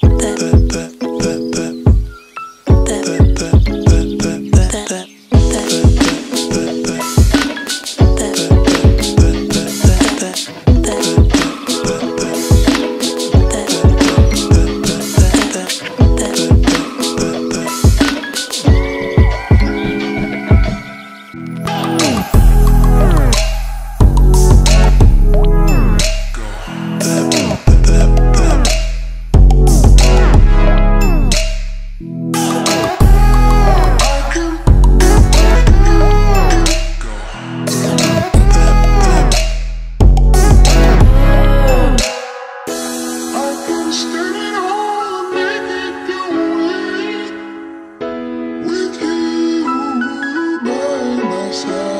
that myself.